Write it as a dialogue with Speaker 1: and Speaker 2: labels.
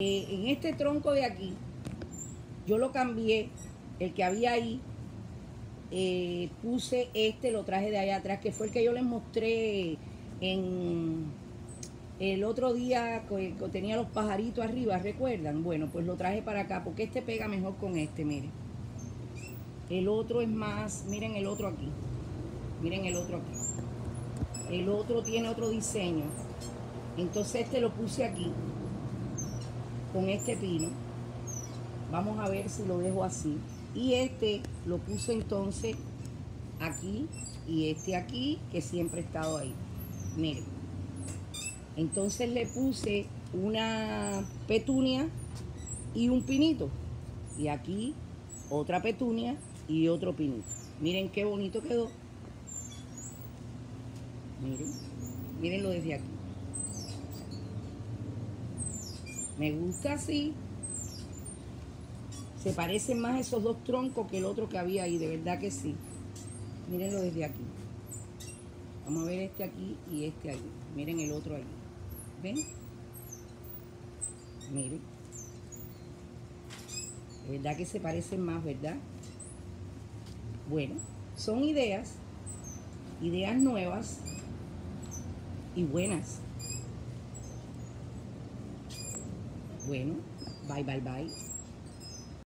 Speaker 1: En este tronco de aquí, yo lo cambié, el que había ahí, eh, puse este, lo traje de allá atrás, que fue el que yo les mostré en el otro día que tenía los pajaritos arriba, ¿recuerdan? Bueno, pues lo traje para acá, porque este pega mejor con este, miren. El otro es más, miren el otro aquí, miren el otro aquí. El otro tiene otro diseño. Entonces este lo puse aquí con este pino. Vamos a ver si lo dejo así. Y este lo puse entonces aquí y este aquí, que siempre ha estado ahí. Miren. Entonces le puse una petunia y un pinito. Y aquí otra petunia y otro pinito. Miren qué bonito quedó. Miren, mirenlo desde aquí. Me gusta así. Se parecen más esos dos troncos que el otro que había ahí, de verdad que sí. Mírenlo desde aquí. Vamos a ver este aquí y este ahí. Miren el otro ahí. ¿Ven? Miren. De verdad que se parecen más, ¿verdad? Bueno, son ideas, ideas nuevas y buenas. Bueno, bye, bye, bye.